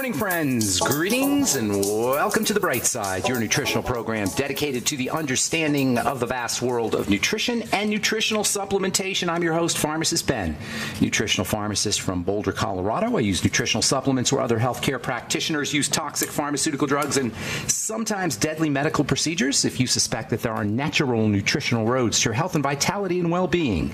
morning, friends. Greetings and welcome to The Bright Side, your nutritional program dedicated to the understanding of the vast world of nutrition and nutritional supplementation. I'm your host, Pharmacist Ben, nutritional pharmacist from Boulder, Colorado. I use nutritional supplements where other healthcare practitioners use toxic pharmaceutical drugs and sometimes deadly medical procedures if you suspect that there are natural nutritional roads to your health and vitality and well being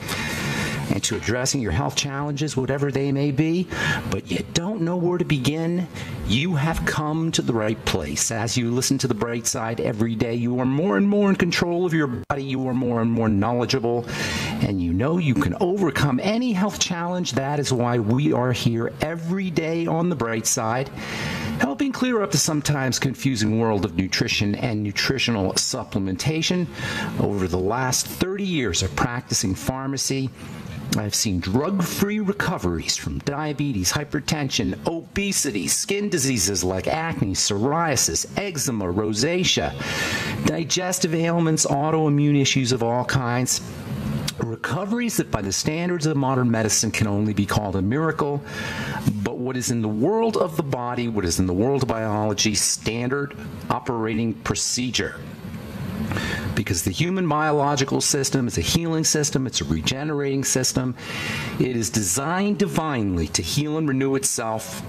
and to addressing your health challenges, whatever they may be, but you don't know where to begin, you have come to the right place. As you listen to the bright side every day, you are more and more in control of your body, you are more and more knowledgeable, and you know you can overcome any health challenge. That is why we are here every day on the bright side helping clear up the sometimes confusing world of nutrition and nutritional supplementation. Over the last 30 years of practicing pharmacy, I've seen drug free recoveries from diabetes, hypertension, obesity, skin diseases like acne, psoriasis, eczema, rosacea, digestive ailments, autoimmune issues of all kinds. Recoveries that, by the standards of modern medicine, can only be called a miracle. But what is in the world of the body, what is in the world of biology, standard operating procedure because the human biological system is a healing system, it's a regenerating system. It is designed divinely to heal and renew itself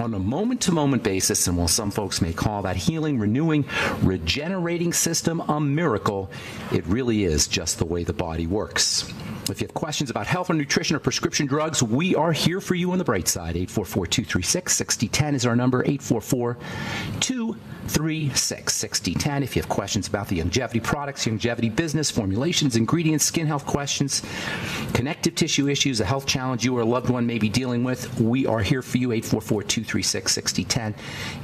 on a moment to moment basis. And while some folks may call that healing, renewing, regenerating system a miracle, it really is just the way the body works. If you have questions about health or nutrition or prescription drugs, we are here for you on the bright side. 844 236 6010 is our number. 844 236 6010. If you have questions about the Youngevity products, Youngevity business, formulations, ingredients, skin health questions, connective tissue issues, a health challenge you or a loved one may be dealing with, we are here for you. 844 236 6010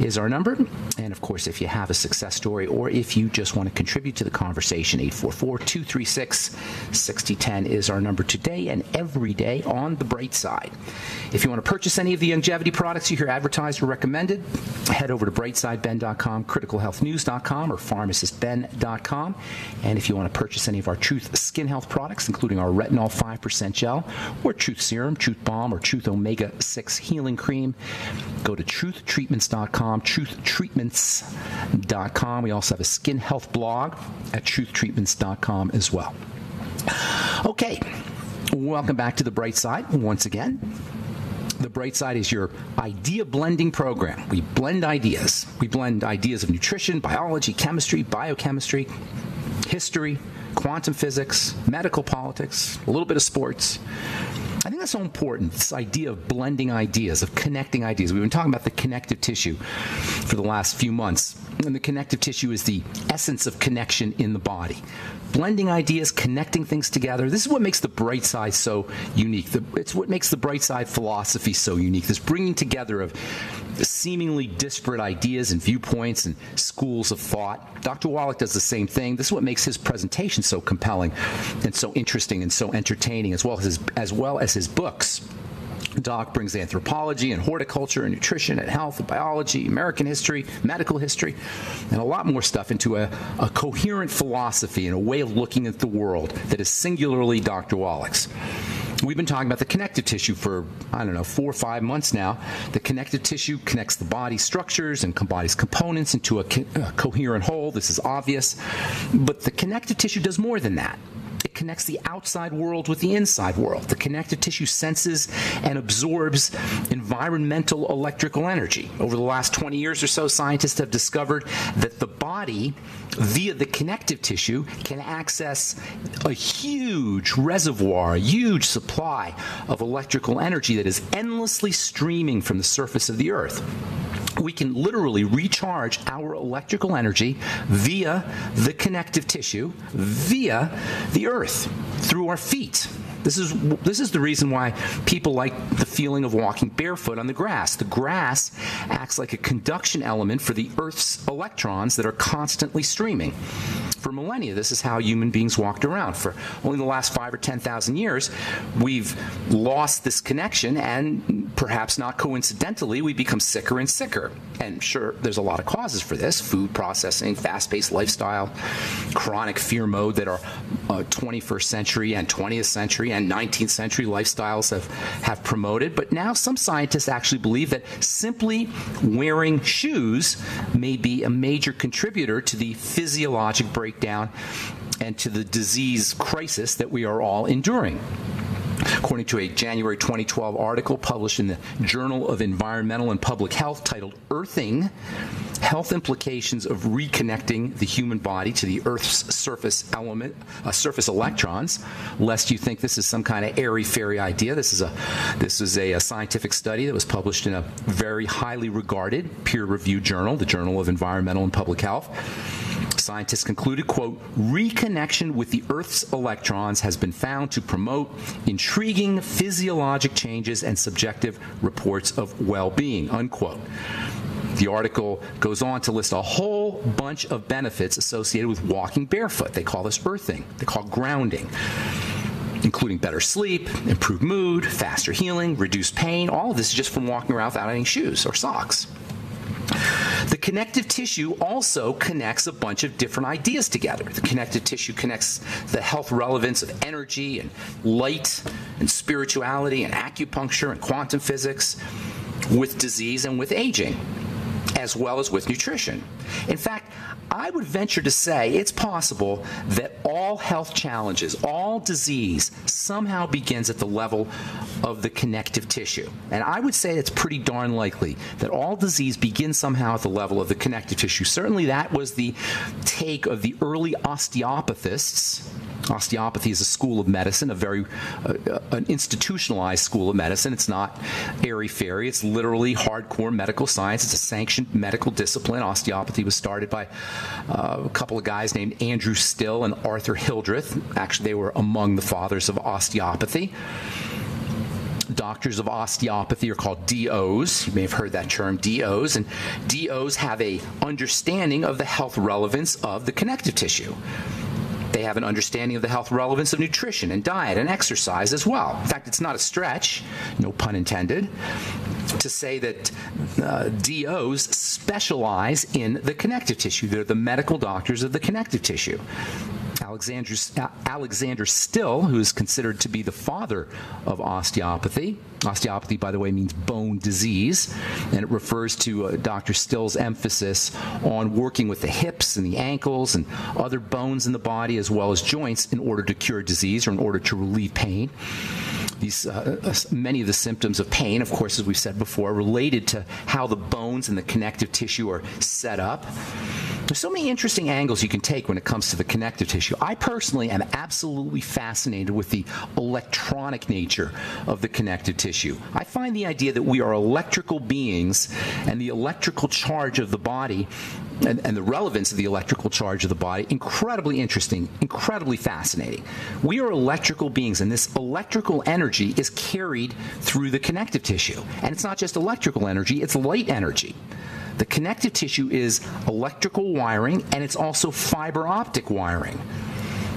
is our number. And of course, if you have a success story or if you just want to contribute to the conversation, 844 236 6010 is our number today and every day on the bright side. If you want to purchase any of the Youngevity products you hear advertised or recommended, head over to criticalhealthnews.com, or pharmacistben.com. And if you want to purchase any of our Truth Skin Health products, including our Retinol 5% gel, or Truth Serum, Truth Balm, or Truth Omega 6 Healing Cream, go to truthtreatments.com, truthtreatments.com. We also have a skin health blog at truthtreatments.com as well. Okay, welcome back to the bright side once again. The Bright Side is your idea blending program. We blend ideas. We blend ideas of nutrition, biology, chemistry, biochemistry, history, quantum physics, medical politics, a little bit of sports. I think that's so important. This idea of blending ideas, of connecting ideas. We've been talking about the connective tissue for the last few months. And the connective tissue is the essence of connection in the body. Blending ideas, connecting things together. This is what makes the bright side so unique. it's what makes the bright side philosophy so unique. This bringing together of seemingly disparate ideas and viewpoints and schools of thought. Dr. Wallach does the same thing. This is what makes his presentation so compelling and so interesting and so entertaining, as well as his, as well as his books. Doc brings anthropology and horticulture and nutrition and health and biology, American history, medical history, and a lot more stuff into a, a coherent philosophy and a way of looking at the world that is singularly Dr. Wallach's. We've been talking about the connective tissue for, I don't know, four or five months now. The connective tissue connects the body's structures and body's components into a, co- a coherent whole. This is obvious. But the connective tissue does more than that. It connects the outside world with the inside world. The connective tissue senses and absorbs environmental electrical energy. Over the last 20 years or so, scientists have discovered that the body, via the connective tissue, can access a huge reservoir, a huge supply of electrical energy that is endlessly streaming from the surface of the earth we can literally recharge our electrical energy via the connective tissue, via the earth, through our feet. This is this is the reason why people like the feeling of walking barefoot on the grass. The grass acts like a conduction element for the Earth's electrons that are constantly streaming for millennia. This is how human beings walked around. For only the last five or 10,000 years, we've lost this connection, and perhaps not coincidentally, we become sicker and sicker. And sure, there's a lot of causes for this food processing, fast paced lifestyle, chronic fear mode that are uh, 21st century and 20th century and 19th century lifestyles have, have promoted. But now some scientists actually believe that simply wearing shoes may be a major contributor to the physiologic breakdown and to the disease crisis that we are all enduring. According to a January 2012 article published in the Journal of Environmental and Public Health titled Earthing Health Implications of Reconnecting the Human Body to the Earth's Surface Element, uh, Surface Electrons, lest you think this is some kind of airy fairy idea. This is a this is a, a scientific study that was published in a very highly regarded peer-reviewed journal, the Journal of Environmental and Public Health scientists concluded, quote, reconnection with the Earth's electrons has been found to promote intriguing physiologic changes and subjective reports of well-being, unquote. The article goes on to list a whole bunch of benefits associated with walking barefoot. They call this earthing. They call grounding including better sleep, improved mood, faster healing, reduced pain. All of this is just from walking around without any shoes or socks. The connective tissue also connects a bunch of different ideas together. The connective tissue connects the health relevance of energy and light and spirituality and acupuncture and quantum physics with disease and with aging as well as with nutrition. In fact, I would venture to say it's possible that all health challenges, all disease, somehow begins at the level of the connective tissue. And I would say it's pretty darn likely that all disease begins somehow at the level of the connective tissue. Certainly, that was the take of the early osteopathists Osteopathy is a school of medicine, a very uh, an institutionalized school of medicine. It's not airy fairy. It's literally hardcore medical science. It's a sanctioned medical discipline. Osteopathy was started by uh, a couple of guys named Andrew Still and Arthur Hildreth. Actually, they were among the fathers of osteopathy doctors of osteopathy are called DOs. You may have heard that term, DOs, and DOs have a understanding of the health relevance of the connective tissue. They have an understanding of the health relevance of nutrition and diet and exercise as well. In fact, it's not a stretch, no pun intended, to say that uh, DOs specialize in the connective tissue. They're the medical doctors of the connective tissue. Alexander, Alexander Still, who is considered to be the father of osteopathy. Osteopathy, by the way, means bone disease, and it refers to uh, Dr. Still's emphasis on working with the hips and the ankles and other bones in the body as well as joints in order to cure disease or in order to relieve pain these uh, uh, many of the symptoms of pain, of course, as we've said before, related to how the bones and the connective tissue are set up. There's so many interesting angles you can take when it comes to the connective tissue. I personally am absolutely fascinated with the electronic nature of the connective tissue. I find the idea that we are electrical beings and the electrical charge of the body and, and, the relevance of the electrical charge of the body incredibly interesting, incredibly fascinating. We are electrical beings, and this electrical energy is carried through the connective tissue. And it's not just electrical energy, it's light energy. The connective tissue is electrical wiring and it's also fiber optic wiring.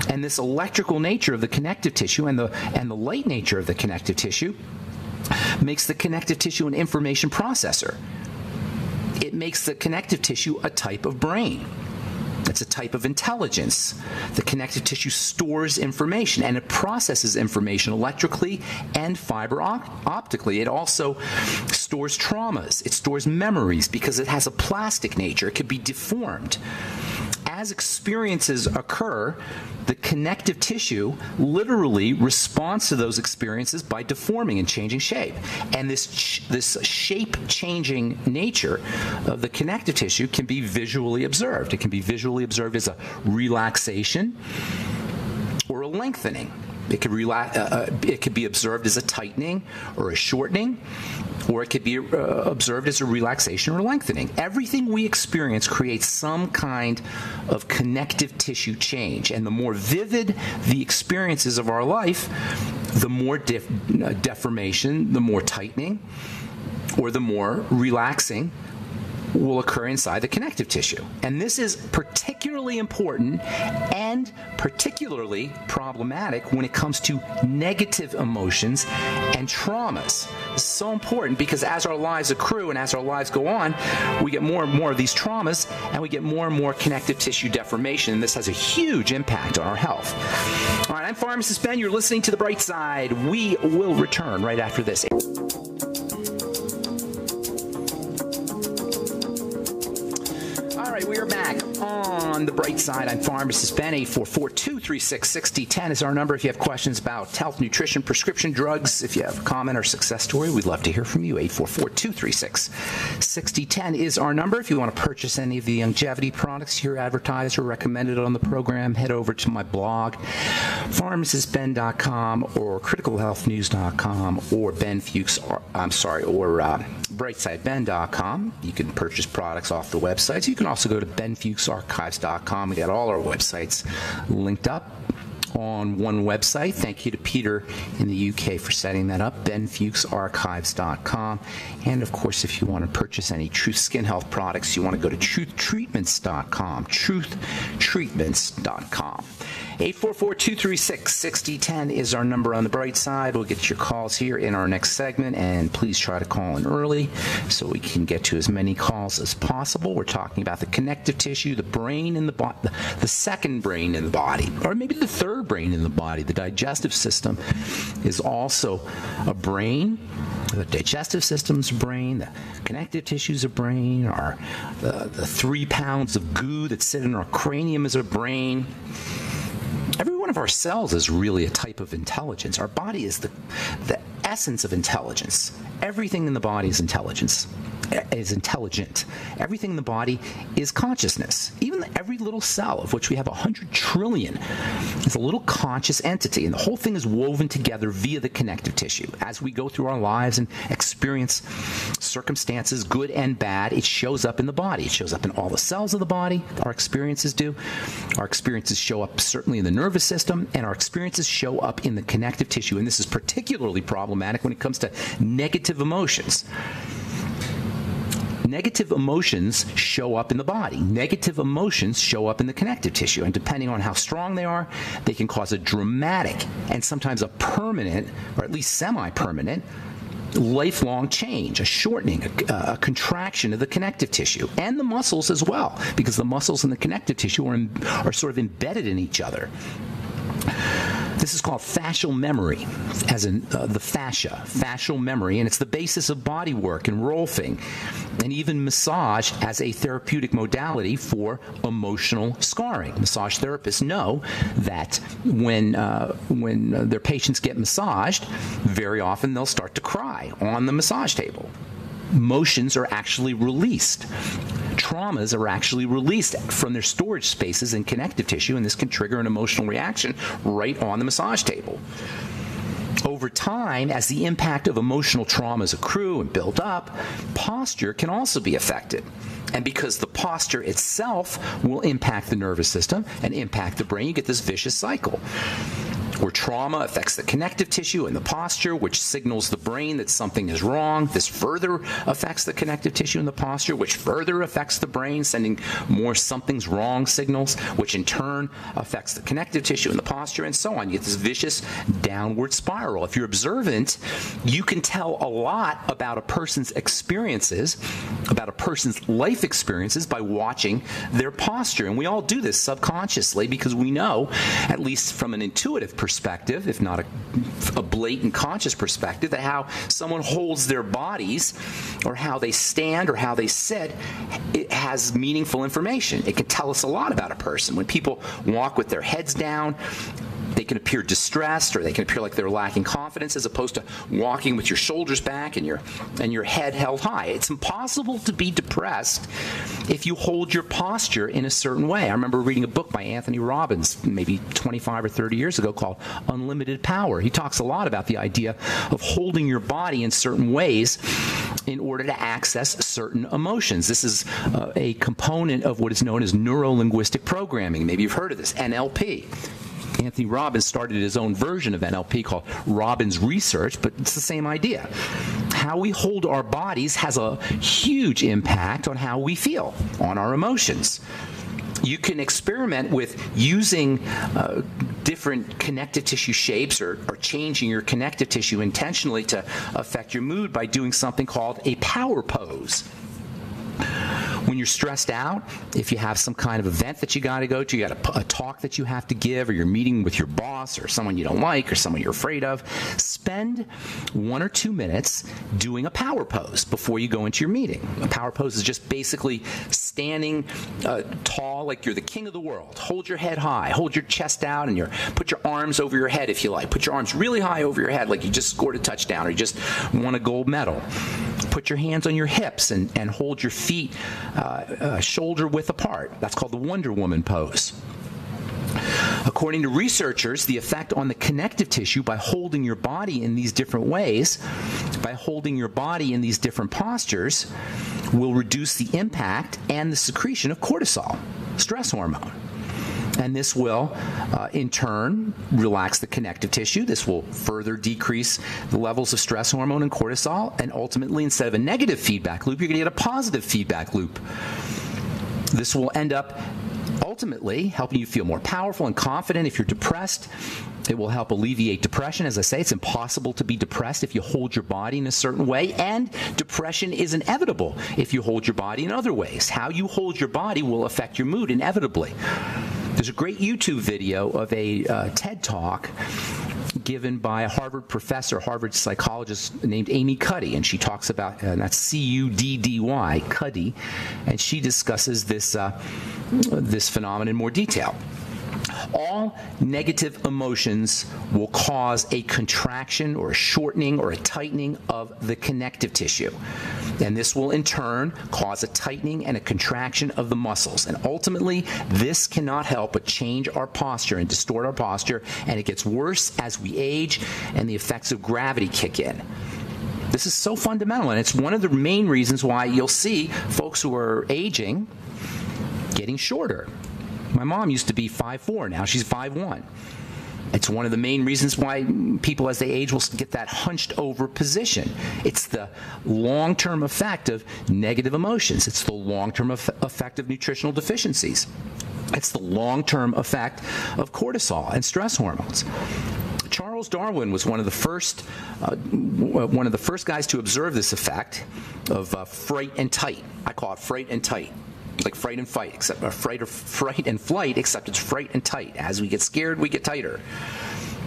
And this electrical nature of the connective tissue and the and the light nature of the connective tissue makes the connective tissue an information processor. Makes the connective tissue a type of brain. It's a type of intelligence. The connective tissue stores information and it processes information electrically and fiber op- optically. It also stores traumas, it stores memories because it has a plastic nature. It could be deformed as experiences occur, the connective tissue literally responds to those experiences by deforming and changing shape. And this this shape changing nature of the connective tissue can be visually observed. It can be visually observed as a relaxation or a lengthening. It could, uh, uh it could be observed as a tightening or a shortening or it could be uh, observed as a relaxation or lengthening. Everything we experience creates some kind of connective tissue change. And the more vivid the experiences of our life, the more def- uh, deformation, the more tightening, or the more relaxing will occur inside the connective tissue. And this is particularly important and particularly problematic when it comes to negative emotions and traumas. So important because as our lives accrue and as our lives go on, we get more and more of these traumas and we get more and more connective tissue deformation. And this has a huge impact on our health. All right, I'm Pharmacist Ben. You're listening to The Bright Side. We will return right after this. On the bright side. I'm pharmacist Ben. 844-236-6010 is our number. If you have questions about health, nutrition, prescription drugs, if you have a comment or success story, we'd love to hear from you. 844-236-6010 is our number. If you want to purchase any of the Youngevity products here advertised or recommended on the program, head over to my blog, pharmacistben.com or criticalhealthnews.com or Ben Fuchs, or, I'm sorry, or uh, brightsideben.com. You can purchase products off the websites. You can also go to benfuchsarchives.com. We got all our websites linked up on one website. Thank you to Peter in the UK for setting that up, benfuchsarchives.com. And of course, if you want to purchase any Truth Skin Health products, you want to go to truthtreatments.com, truthtreatments.com. 844-236-6010 is our number on the bright side. We'll get your calls here in our next segment, and please try to call in early so we can get to as many calls as possible. We're talking about the connective tissue, the brain in the body, the second brain in the body, or maybe the third brain in the body. The digestive system is also a brain. The digestive system's brain, the connective tissue's a brain, our the, the three pounds of goo that sit in our cranium is a brain one of our cells is really a type of intelligence. Our body is the, the essence of intelligence. Everything in the body is intelligence is intelligent. Everything in the body is consciousness. Even every little cell, of which we have 100 trillion, is a little conscious entity. And the whole thing is woven together via the connective tissue. As we go through our lives and experience circumstances, good and bad, it shows up in the body. It shows up in all the cells of the body. Our experiences do. Our experiences show up certainly in the nervous system, and our experiences show up in the connective tissue. And this is particularly problematic when it comes to negative emotions negative emotions show up in the body. Negative emotions show up in the connective tissue. And depending on how strong they are, they can cause a dramatic and sometimes a permanent, or at least semi permanent, lifelong change, a shortening, a, a, contraction of the connective tissue and the muscles as well, because the muscles and the connective tissue are, in, are sort of embedded in each other. This is called fascial memory, as in uh, the fascia, fascial memory, and it's the basis of body work and rolfing, and even massage as a therapeutic modality for emotional scarring. Massage therapists know that when uh, when uh, their patients get massaged, very often they'll start to cry on the massage table motions are actually released. Traumas are actually released from their storage spaces in connective tissue, and this can trigger an emotional reaction right on the massage table. Over time, as the impact of emotional traumas accrue and build up, posture can also be affected. And because the posture itself will impact the nervous system and impact the brain, you get this vicious cycle where trauma affects the connective tissue and the posture, which signals the brain that something is wrong. This further affects the connective tissue and the posture, which further affects the brain, sending more something's wrong signals, which in turn affects the connective tissue and the posture, and so on. You get this vicious downward spiral. If you're observant, you can tell a lot about a person's experiences, about a person's life experiences by watching their posture. And we all do this subconsciously because we know, at least from an intuitive perspective, perspective, if not a, a blatant conscious perspective, that how someone holds their bodies or how they stand or how they sit, it has meaningful information. It can tell us a lot about a person. When people walk with their heads down, they can appear distressed or they can appear like they're lacking confidence as opposed to walking with your shoulders back and your and your head held high. It's impossible to be depressed if you hold your posture in a certain way. I remember reading a book by Anthony Robbins maybe 25 or 30 years ago called Unlimited Power. He talks a lot about the idea of holding your body in certain ways in order to access certain emotions. This is uh, a component of what is known as neuro linguistic programming. Maybe you've heard of this, NLP. Anthony Robbins started his own version of NLP called Robbins Research, but it's the same idea. how we hold our bodies has a huge impact on how we feel, on our emotions you can experiment with using uh, different connective tissue shapes or, or, changing your connective tissue intentionally to affect your mood by doing something called a power pose. When you're stressed out, if you have some kind of event that you got to go to, you got a, a, talk that you have to give, or you're meeting with your boss, or someone you don't like, or someone you're afraid of, spend one or two minutes doing a power pose before you go into your meeting. A power pose is just basically standing uh, tall like you're the king of the world. Hold your head high, hold your chest out, and your put your arms over your head if you like. Put your arms really high over your head like you just scored a touchdown or you just won a gold medal. Put your hands on your hips and, and hold your feet uh, uh, shoulder width apart. That's called the Wonder Woman pose. According to researchers, the effect on the connective tissue by holding your body in these different ways, by holding your body in these different postures, will reduce the impact and the secretion of cortisol, stress hormone. And this will, uh, in turn, relax the connective tissue. This will further decrease the levels of stress hormone and cortisol. And ultimately, instead of a negative feedback loop, you're going to get a positive feedback loop. This will end up ultimately helping you feel more powerful and confident if you're depressed. It will help alleviate depression. As I say, it's impossible to be depressed if you hold your body in a certain way, and depression is inevitable if you hold your body in other ways. How you hold your body will affect your mood inevitably. There's a great YouTube video of a uh, TED Talk given by a Harvard professor, Harvard psychologist named Amy Cuddy, and she talks about and that's C-U-D-D-Y, Cuddy, and she discusses this uh, this phenomenon in more detail. All negative emotions will cause a contraction or a shortening or a tightening of the connective tissue. And this will in turn cause a tightening and a contraction of the muscles. And ultimately, this cannot help but change our posture and distort our posture. And it gets worse as we age and the effects of gravity kick in. This is so fundamental, and it's one of the main reasons why you'll see folks who are aging getting shorter. My mom used to be 5'4, now she's 5'1. It's one of the main reasons why people, as they age, will get that hunched over position. It's the long term effect of negative emotions, it's the long term effect of nutritional deficiencies, it's the long term effect of cortisol and stress hormones. Charles Darwin was one of the first uh, one of the first guys to observe this effect of uh, fright and tight. I call it fright and tight like fright and fight, except uh, fright or fright and flight, except it's fright and tight. As we get scared, we get tighter.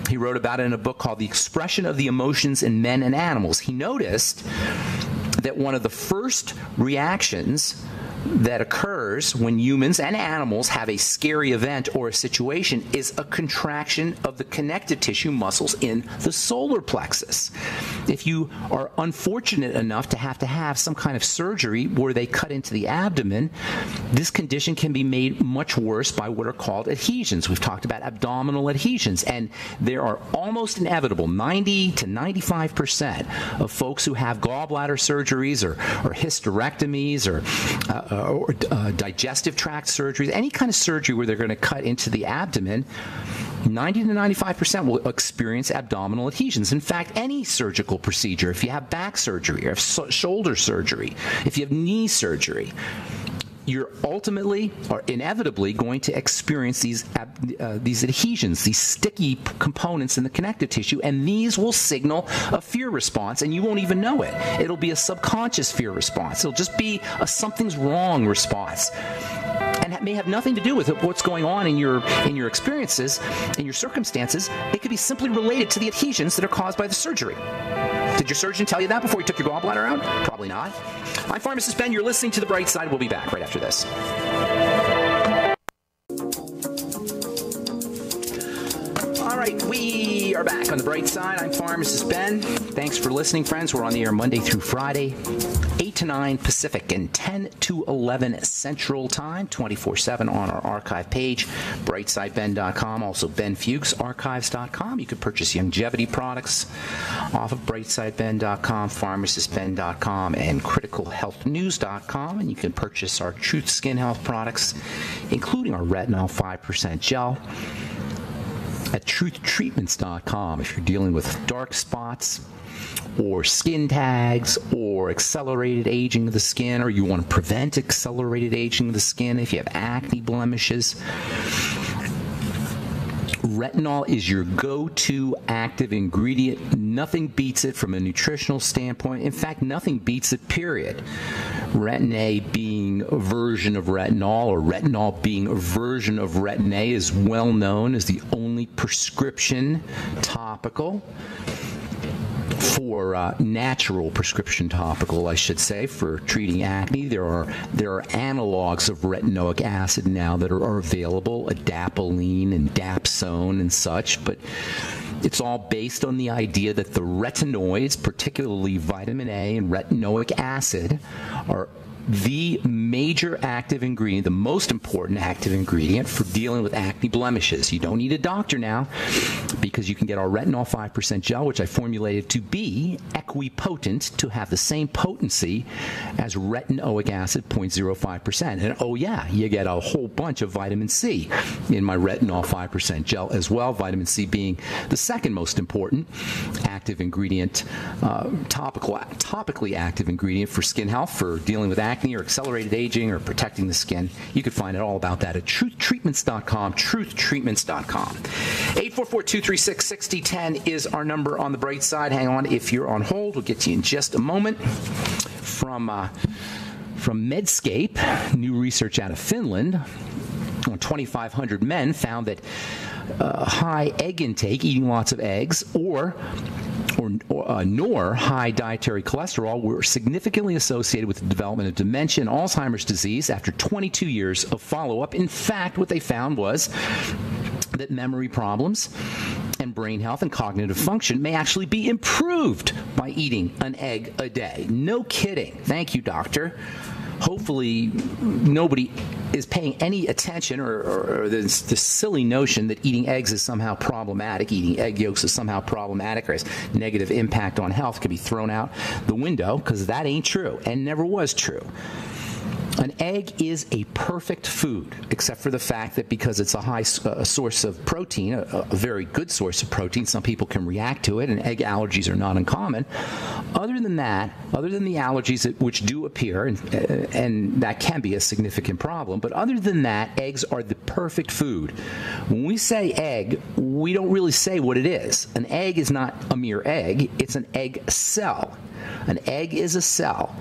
He wrote about it in a book called The Expression of the Emotions in Men and Animals. He noticed that one of the first reactions that occurs when humans and animals have a scary event or a situation is a contraction of the connective tissue muscles in the solar plexus. If you are unfortunate enough to have to have some kind of surgery where they cut into the abdomen, this condition can be made much worse by what are called adhesions. We've talked about abdominal adhesions, and there are almost inevitable 90 to 95% of folks who have gallbladder surgeries or, or hysterectomies or uh, or uh, digestive tract surgeries, any kind of surgery where they're going to cut into the abdomen, 90 to 95% will experience abdominal adhesions. In fact, any surgical procedure, if you have back surgery, or shoulder surgery, if you have knee surgery, you're ultimately or inevitably going to experience these uh, these adhesions, these sticky components in the connective tissue, and these will signal a fear response, and you won't even know it. It'll be a subconscious fear response. It'll just be a something's wrong response and it may have nothing to do with what's going on in your in your experiences in your circumstances it could be simply related to the adhesions that are caused by the surgery did your surgeon tell you that before you took your gallbladder out? Probably not. I'm Pharmacist Ben. You're listening to The Bright Side. We'll be back right after this. Right, we are back on the bright side. I'm Pharmacist Ben. Thanks for listening, friends. We're on the air Monday through Friday, 8 to 9 Pacific and 10 to 11 Central Time, 24 7 on our archive page, brightsideben.com. Also, benfuchsarchives.com. You can purchase Youngevity products off of brightsideben.com, pharmacistben.com, and criticalhealthnews.com. And you can purchase our Truth Skin Health products, including our retinol 5% gel at truthtreatments.com if you're dealing with dark spots or skin tags or accelerated aging of the skin or you want to prevent accelerated aging of the skin if you have acne blemishes retinol is your go to active ingredient. Nothing beats it from a nutritional standpoint. In fact, nothing beats it, period. Retin A being a version of retinol, or retinol being a version of retin A, is well known as the only prescription topical for uh, natural prescription topical, I should say, for treating acne. There are there are analogs of retinoic acid now that are, are available, adapalene and dapsone and such, but it's all based on the idea that the retinoids, particularly vitamin A and retinoic acid, are the major active ingredient, the most important active ingredient for dealing with acne blemishes. You don't need a doctor now because you can get our retinol 5% gel, which I formulated to be equipotent, to have the same potency as retinoic acid 0.05%. And oh, yeah, you get a whole bunch of vitamin C in my retinol 5% gel as well, vitamin C being the second most important active ingredient, uh, topical, topically active ingredient for skin health, for dealing with acne acne or accelerated aging or protecting the skin. You can find it all about that at truthtreatments.com, truthtreatments.com. 844-236-6010 is our number on the bright side. Hang on if you're on hold. We'll get to you in just a moment. From uh, from Medscape, new research out of Finland, on 2,500 men found that uh, high egg intake, eating lots of eggs, or or, or uh, nor high dietary cholesterol were significantly associated with the development of dementia and Alzheimer's disease after 22 years of follow-up. In fact, what they found was that memory problems and brain health and cognitive function may actually be improved by eating an egg a day. No kidding. Thank you, doctor hopefully nobody is paying any attention or, or, or this, this, silly notion that eating eggs is somehow problematic, eating egg yolks is somehow problematic or has negative impact on health can be thrown out the window because that ain't true and never was true. An egg is a perfect food, except for the fact that because it's a high uh, source of protein, a, a, very good source of protein, some people can react to it, and egg allergies are not uncommon. Other than that, other than the allergies that, which do appear, and, uh, and that can be a significant problem, but other than that, eggs are the perfect food. When we say egg, we don't really say what it is. An egg is not a mere egg, it's an egg cell. An egg is a cell.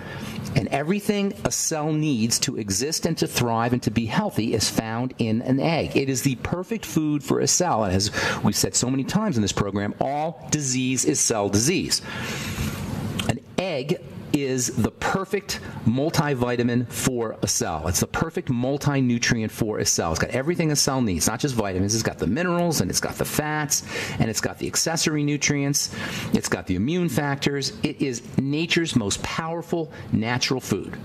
And everything a cell needs to exist and to thrive and to be healthy is found in an egg. It is the perfect food for a cell. And as we've said so many times in this program, all disease is cell disease. An egg is the perfect multivitamin for a cell. It's the perfect multi-nutrient for a cell. It's got everything a cell needs, not just vitamins. It's got the minerals and it's got the fats and it's got the accessory nutrients. It's got the immune factors. It is nature's most powerful natural food.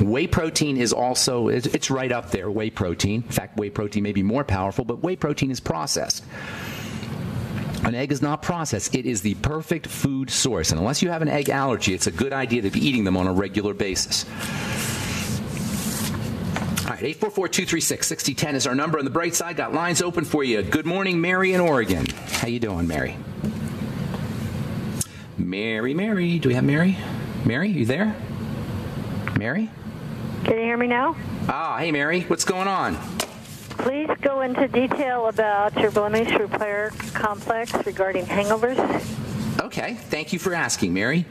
Whey protein is also, it's right up there, whey protein. In fact, whey protein may be more powerful, but whey protein is processed. An egg is not processed. It is the perfect food source. And unless you have an egg allergy, it's a good idea to be eating them on a regular basis. All right, 844-236-6010 is our number on the bright side. Got lines open for you. Good morning, Mary in Oregon. How you doing, Mary? Mary, Mary. Do we have Mary? Mary, you there? Mary? Can you hear me now? Ah, hey, Mary. What's going on? Please go into detail about your blemish repair complex regarding hangovers. Oh, Okay, thank you for asking, Mary.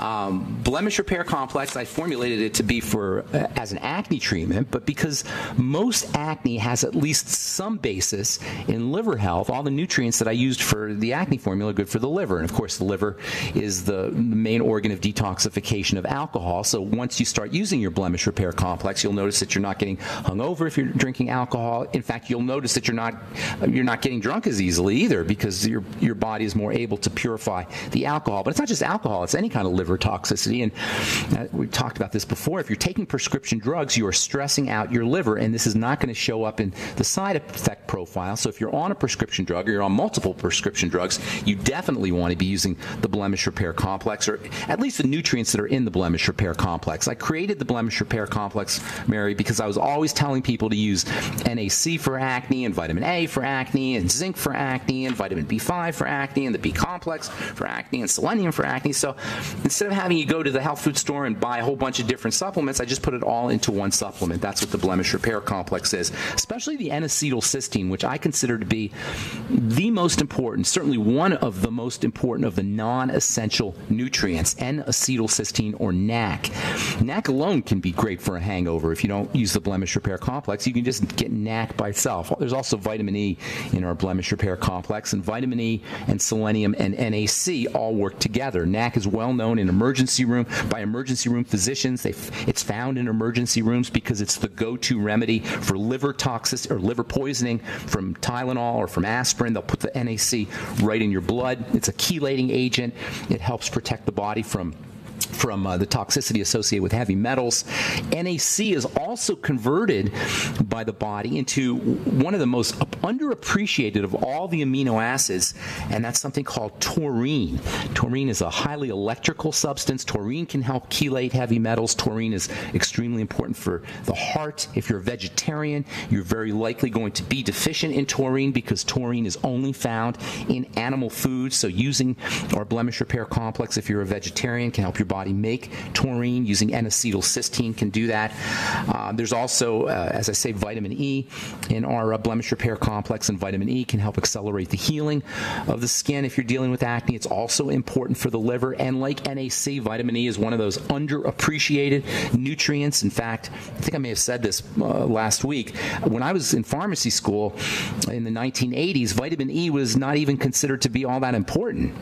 Um, blemish repair complex, I formulated it to be for uh, as an acne treatment, but because most acne has at least some basis in liver health, all the nutrients that I used for the acne formula are good for the liver. And of course, the liver is the, main organ of detoxification of alcohol. So once you start using your blemish repair complex, you'll notice that you're not getting hungover if you're drinking alcohol. In fact, you'll notice that you're not you're not getting drunk as easily either because your your body is more able to purify the alcohol. But it's not just alcohol, it's any kind of liver toxicity. And uh, we talked about this before. If you're taking prescription drugs, you are stressing out your liver, and this is not going to show up in the side effect profile. So if you're on a prescription drug or you're on multiple prescription drugs, you definitely want to be using the blemish repair complex or at least the nutrients that are in the blemish repair complex. I created the blemish repair complex, Mary, because I was always telling people to use NAC for acne and vitamin A for acne and zinc for acne and vitamin B5 for acne and the B complex for acne and selenium for acne. So instead of having you go to the health food store and buy a whole bunch of different supplements, I just put it all into one supplement. That's what the blemish repair complex is, especially the N-acetylcysteine, which I consider to be the most important, certainly one of the most important of the non-essential nutrients, N-acetylcysteine or NAC. NAC alone can be great for a hangover if you don't use the blemish repair complex. You can just get NAC by itself. There's also vitamin E in our blemish repair complex, and vitamin E and selenium and NAC all work together. NAC is well known in emergency room by emergency room physicians. They, it's found in emergency rooms because it's the go-to remedy for liver toxicity or liver poisoning from Tylenol or from aspirin. They'll put the NAC right in your blood. It's a chelating agent. It helps protect the body from from uh, the toxicity associated with heavy metals. NAC is also converted by the body into one of the most underappreciated of all the amino acids, and that's something called taurine. Taurine is a highly electrical substance. Taurine can help chelate heavy metals. Taurine is extremely important for the heart. If you're a vegetarian, you're very likely going to be deficient in taurine because taurine is only found in animal foods. So using our blemish repair complex if you're a vegetarian can help your body make taurine using N-acetylcysteine can do that. Uh, there's also, uh, as I say, vitamin E in our uh, blemish repair complex, and vitamin E can help accelerate the healing of the skin if you're dealing with acne. It's also important for the liver, and like NAC, vitamin E is one of those underappreciated nutrients. In fact, I think I may have said this uh, last week. When I was in pharmacy school in the 1980s, vitamin E was not even considered to be all that important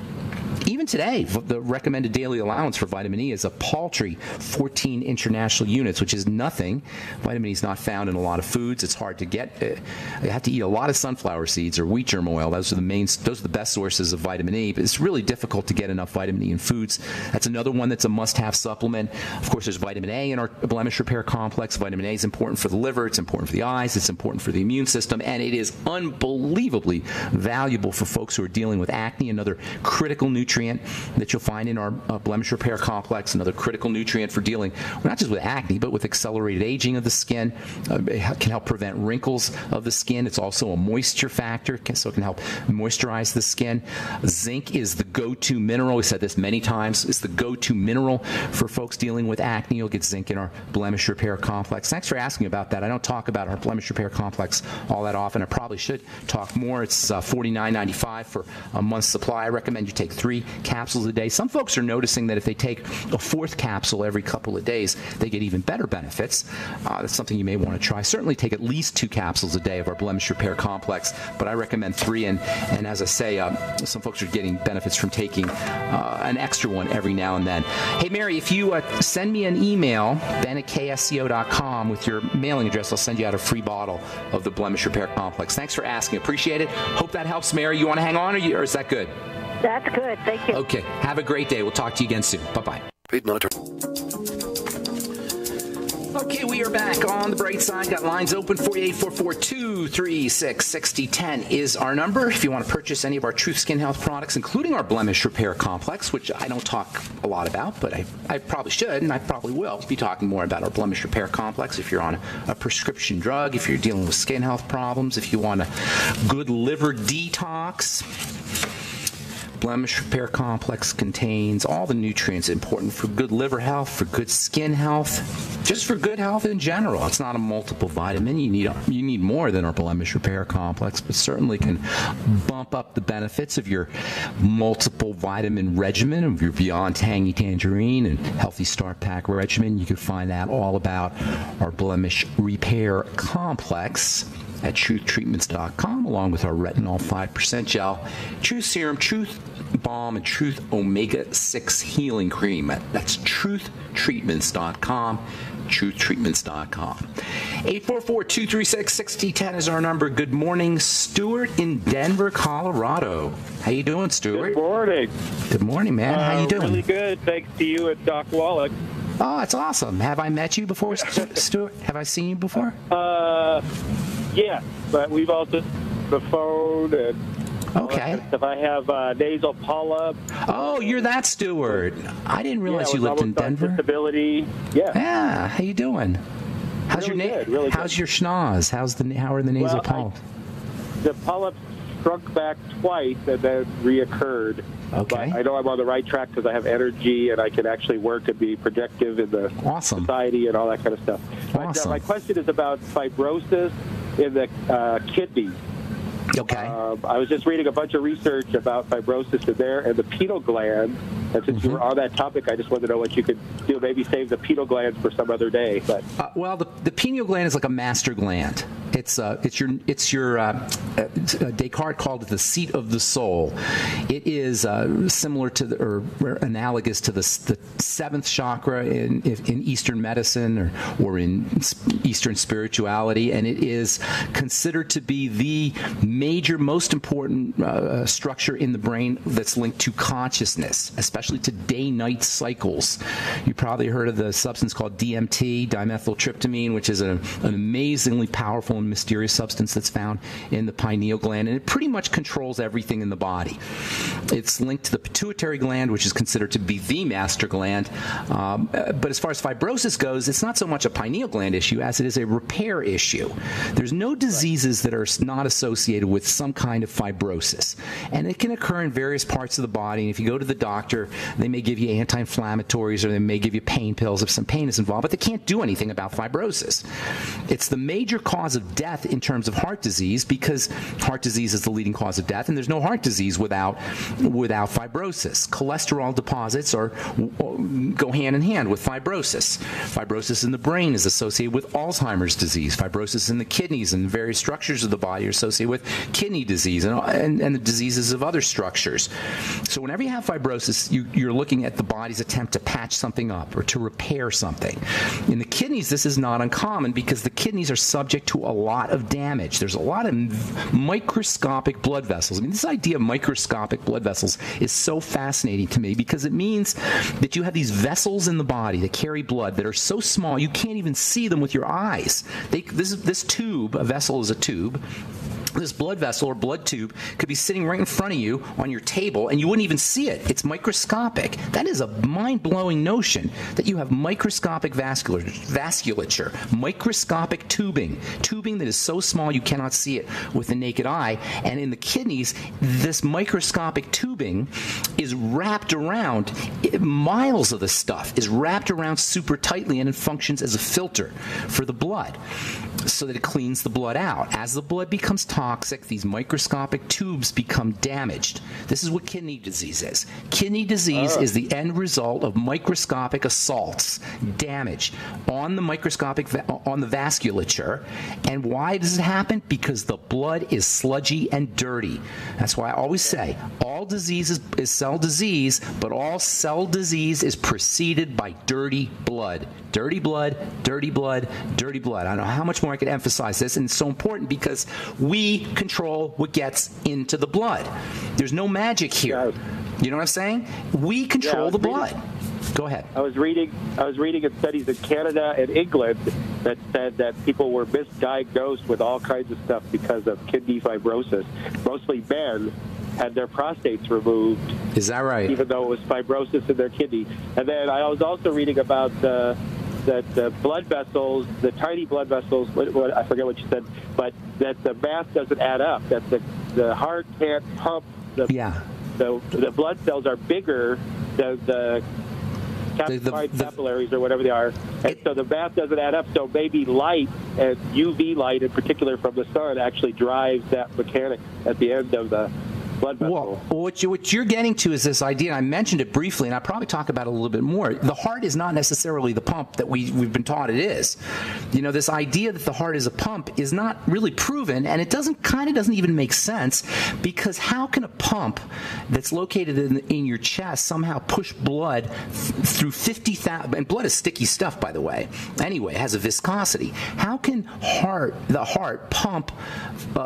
even today, the recommended daily allowance for vitamin E is a paltry 14 international units, which is nothing. Vitamin E is not found in a lot of foods. It's hard to get. Uh, you have to eat a lot of sunflower seeds or wheat germ oil. Those are the main. Those are the best sources of vitamin E. But it's really difficult to get enough vitamin E in foods. That's another one that's a must-have supplement. Of course, there's vitamin A in our blemish repair complex. Vitamin A is important for the liver. It's important for the eyes. It's important for the immune system, and it is unbelievably valuable for folks who are dealing with acne. Another critical nutrient nutrient that you'll find in our uh, blemish repair complex, another critical nutrient for dealing not just with acne, but with accelerated aging of the skin. Uh, it can help prevent wrinkles of the skin. It's also a moisture factor, so it can help moisturize the skin. Zinc is the go-to mineral. We said this many times. It's the go-to mineral for folks dealing with acne. You'll get zinc in our blemish repair complex. Thanks for asking about that. I don't talk about our blemish repair complex all that often. I probably should talk more. It's uh, $49.95 for a month's supply. I recommend you take three capsules a day. Some folks are noticing that if they take a fourth capsule every couple of days, they get even better benefits. Uh, that's something you may want to try. Certainly take at least two capsules a day of our blemish repair complex, but I recommend three. And, and as I say, uh, some folks are getting benefits from taking uh, an extra one every now and then. Hey, Mary, if you uh, send me an email, ben at ksco.com with your mailing address, I'll send you out a free bottle of the blemish repair complex. Thanks for asking. Appreciate it. Hope that helps, Mary. You want to hang on, or, you, or is that good? That's good. Thank you. Okay. Have a great day. We'll talk to you again soon. Bye bye. Okay, we are back on the bright side. Got lines open for you. 844-236-6010 is our number. If you want to purchase any of our Truth Skin Health products, including our Blemish Repair Complex, which I don't talk a lot about, but I, I probably should, and I probably will be talking more about our Blemish Repair Complex. If you're on a, a prescription drug, if you're dealing with skin health problems, if you want a good liver detox, Blemish Repair Complex contains all the nutrients important for good liver health, for good skin health, just for good health in general. It's not a multiple vitamin. You need you need more than our Blemish Repair Complex, but certainly can bump up the benefits of your multiple vitamin regimen, of your Beyond Tangy Tangerine and Healthy Start Pack regimen. You can find out all about our Blemish Repair Complex at truthtreatments.com, along with our retinol 5% gel, Truth Serum, Truth Balm, and Truth Omega 6 Healing Cream. That's truthtreatments.com truthtreatments.com. 844-236-6010 is our number. Good morning, Stuart in Denver, Colorado. How you doing, Stuart? Good morning. Good morning, man. How you Uh, doing? Really good. Thanks to you and Doc Wallach. Oh, that's awesome. Have I met you before, Stu- Stuart? Have I seen you before? Uh, yeah, but we've also the phone and Okay. If. I have uh, nasal polyp. Oh, you're that Stuart. I didn't realize yeah, you lived in Denver. Disability. Yeah. Yeah, how you doing? How's Really your na- good, really good. How's your schnoz? How's the how are the nasal Well, I- polyps? The polyps shrunk back twice and then reoccurred. Okay. But I know I'm on the right track because I have energy and I can actually work and be productive in the Awesome. society and all that kind of stuff. But, uh, Awesome. my question is about fibrosis in the uh, kidneys. Okay. Um, I was just reading a bunch of research about fibrosis in there and the pineal gland. And since you Mm-hmm. were on that topic, I just wanted to know what you could do. Maybe save the pineal glands for some other day. But Uh, well, the, the pineal gland is like a master gland. It's uh, it's your it's your uh, uh, Descartes called it the seat of the soul. It is uh, similar to the, or, or analogous to the, the seventh chakra in in Eastern medicine or or in Eastern spirituality, and it is considered to be the major, most important uh, structure in the brain that's linked to consciousness, especially to day-night cycles. You probably heard of the substance called DMT, dimethyltryptamine, which is an, an amazingly powerful and mysterious substance that's found in the pineal gland, and it pretty much controls everything in the body. It's linked to the pituitary gland, which is considered to be the master gland. Um, uh, but as far as fibrosis goes, it's not so much a pineal gland issue as it is a repair issue. There's no diseases that are not associated with some kind of fibrosis, and it can occur in various parts of the body. And if you go to the doctor, they may give you anti-inflammatories or they may give you pain pills if some pain is involved, but they can't do anything about fibrosis. It's the major cause of death in terms of heart disease because heart disease is the leading cause of death, and there's no heart disease without without fibrosis. Cholesterol deposits are go hand in hand with fibrosis. Fibrosis in the brain is associated with Alzheimer's disease. Fibrosis in the kidneys and various structures of the body are associated with kidney disease and, and, and the diseases of other structures. So whenever you have fibrosis, you, you're looking at the body's attempt to patch something up or to repair something. In the kidneys, this is not uncommon because the kidneys are subject to a lot of damage. There's a lot of microscopic blood vessels. I mean, this idea of microscopic blood vessels is so fascinating to me because it means that you have these vessels in the body that carry blood that are so small you can't even see them with your eyes. They, this, this tube, a vessel is a tube, this blood vessel or blood tube could be sitting right in front of you on your table and you wouldn't even see it. It's microscopic. That is a mind blowing notion that you have microscopic vascular, vasculature, microscopic tubing, tubing that is so small you cannot see it with the naked eye. And in the kidneys, this microscopic tubing is wrapped around, it- miles of the stuff is wrapped around super tightly and it functions as a filter for the blood so that it cleans the blood out. As the blood becomes toxic, these microscopic tubes become damaged. This is what kidney disease is. Kidney disease ah. is the end result of microscopic assaults, damage on the microscopic on the vasculature. And why does it happen? Because the blood is sludgy and dirty. That's why I always say all disease is, is cell disease, but all cell disease is preceded by dirty blood. Dirty blood, dirty blood, dirty blood. I don't know how much more I could emphasize this, and it's so important because we control what gets into the blood. There's no magic here. You know what I'm saying? We control was the reading- blood. Go ahead. I was reading I was reading in studies in Canada and England that said that people were misdiagnosed with all kinds of stuff because of kidney fibrosis. Mostly men had their prostates removed Is that right? even though it was fibrosis in their kidney. And then I was also reading about uh, that the blood vessels, the tiny blood vessels, what, what, I forget what you said, but that the math doesn't add up. That the the heart can't pump the Yeah. the, the blood cells are bigger than the calcified the- capillaries or whatever they are, and so the math doesn't add up. So maybe light and UV light, in particular from the sun, actually drives that mechanic at the end of the blood vessel. Well, what, you, what you're getting to is this idea, and I mentioned it briefly, and I'll probably talk about it a little bit more. The heart is not necessarily the pump that we, we've been taught it is. You know, this idea that the heart is a pump is not really proven, and it doesn't kind of doesn't even make sense because how can a pump that's located in, in your chest somehow push blood through 50,000, and blood is sticky stuff, by the way. Anyway, it has a viscosity. How can heart, the heart, pump uh,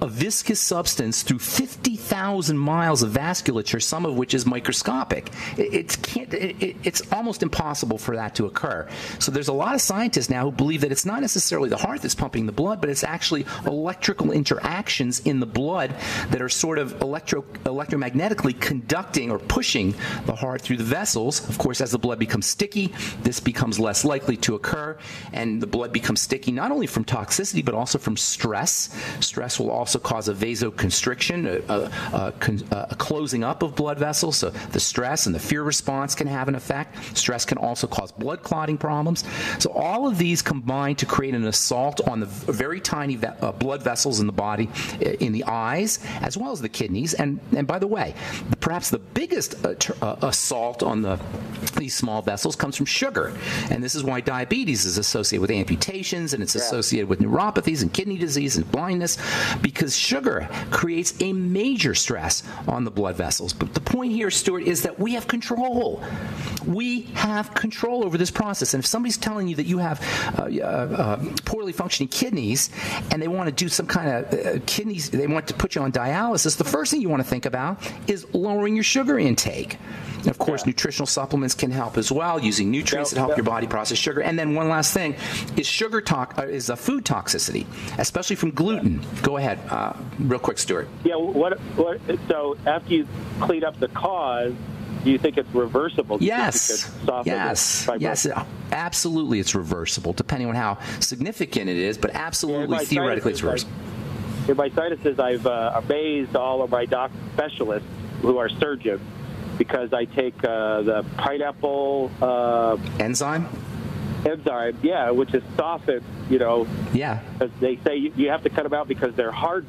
a, a viscous substance through 50,000 miles of vasculature, some of which is microscopic? It, it can't, it, it's almost impossible for that to occur. So there's a lot of scientists now who believe that it's not necessarily the heart that's pumping the blood, but it's actually electrical interactions in the blood that are sort of electro, electromagnetically conducting or pushing the heart through the vessels. Of course, as the blood becomes sticky, this becomes less likely to occur, and the blood becomes sticky not only from toxicity but also from stress. Stress will also cause a vasoconstriction, a, a, a, a closing up of blood vessels. So the stress and the fear response can have an effect. Stress can also cause blood clotting problems. So all of these combine to create an assault on the very tiny uh, blood vessels in the body, in the eyes, as well as the kidneys. And, and by the way, perhaps the biggest uh, uh, assault on the these small vessels comes from sugar. And this is why diabetes is associated with amputations and it's yeah. associated with neuropathies and kidney disease and blindness because sugar creates a major stress on the blood vessels. But the point here, Stuart, is that we have control. We have control over this process. And if somebody's telling you that you have uh, uh, uh poorly functioning kidneys and they want to do some kind of uh, kidneys, they want to put you on dialysis, the first thing you want to think about is lowering your sugar intake. And of course, yeah. nutritional supplements can help as well, using nutrients that help your body process sugar. And then one last thing is sugar talk uh, is a food toxicity, especially from gluten. Go ahead, uh, real quick, Stuart. Yeah. What? So after you clean up the cause, do you think it's reversible? Yes. Yes. Yes. Absolutely, it's reversible, depending on how significant it is, but absolutely, theoretically, it's reversible. in my sinuses, I've uh, amazed all of my doc specialists who are surgeons because I take uh, the pineapple uh, enzyme. Enzyme, yeah, which is softened. You know, yeah. They say you have to cut them out because they're hard.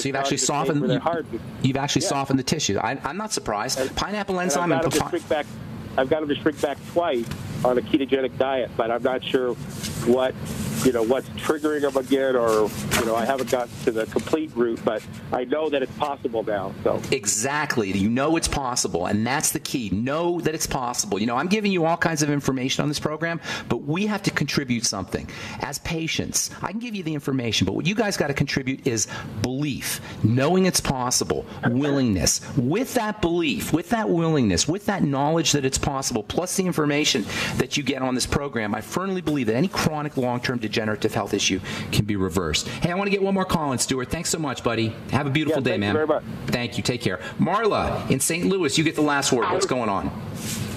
So you've actually softened. You, have actually yeah. softened the tissue. I, am not surprised. Pineapple enzyme and, and back, I've got them to shrink back twice on a ketogenic diet, but I'm not sure what you know what's triggering them again, or you know I haven't gotten to the complete route, but I know that it's possible now. So exactly, you know it's possible, and that's the key. Know that it's possible. You know I'm giving you all kinds of information on this program, but we have to contribute something as patients. I can give you the information, but what you guys got to contribute is belief, knowing it's possible, willingness. With that belief, with that willingness, with that knowledge that it's possible, plus the information that you get on this program, I firmly believe that any chronic long-term degenerative health issue can be reversed. Hey, I want to get one more call in, Stuart. Thanks so much, buddy. Have a beautiful yeah, day, man. You thank you. Take care. Marla in St. Louis, you get the last word. What's going on?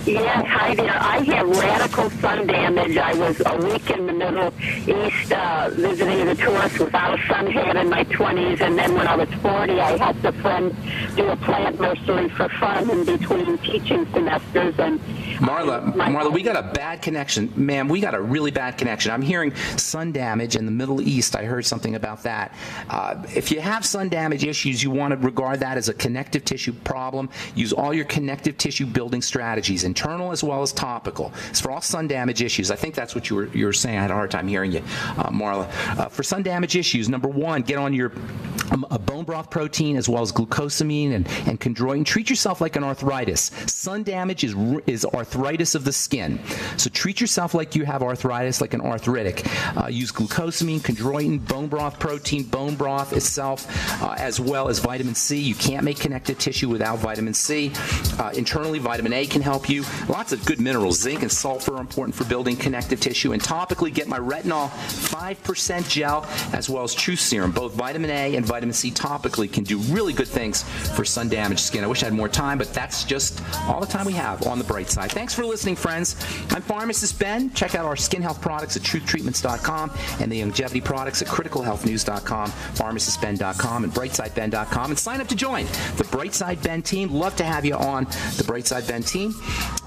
Yes, hi there. I have radical sun damage. I was a week in the Middle East uh, visiting the tourists without a sun hat in my 20s, and then when I was 40, I helped a friend do a plant nursery for fun in between teaching semesters. And Marla, Marla, we got a bad connection, ma'am. We got a really bad connection. I'm hearing sun damage in the Middle East. I heard something about that. Uh, if you have sun damage issues, you want to regard that as a connective tissue problem. Use all your connective tissue building strategies. Internal as well as topical. It's for all sun damage issues. I think that's what you were, you were saying. I had a hard time hearing you, uh, Marla. Uh, for sun damage issues, number one, get on your um, bone broth protein as well as glucosamine and, and chondroitin. Treat yourself like an arthritis. Sun damage is, is arthritis of the skin. So treat yourself like you have arthritis, like an arthritic. Uh, use glucosamine, chondroitin, bone broth protein, bone broth itself, uh, as well as vitamin C. You can't make connective tissue without vitamin C. Uh, internally, vitamin A can help you. Lots of good minerals. Zinc and sulfur are important for building connective tissue. And topically, get my retinol 5% gel as well as Truth Serum. Both vitamin A and vitamin C topically can do really good things for sun damaged skin. I wish I had more time, but that's just all the time we have on the bright side. Thanks for listening, friends. I'm Pharmacist Ben. Check out our skin health products at truthtreatments.com and the Youngevity products at criticalhealthnews.com, pharmacistben.com, and brightsideben.com. And sign up to join the Brightside Ben team. Love to have you on the Brightside Ben team.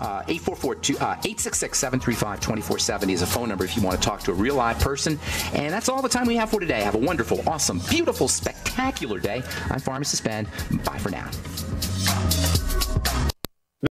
Uh, 866 735 2470 is a phone number if you want to talk to a real live person. And that's all the time we have for today. Have a wonderful, awesome, beautiful, spectacular day. I'm Pharmacist Ben. Bye for now.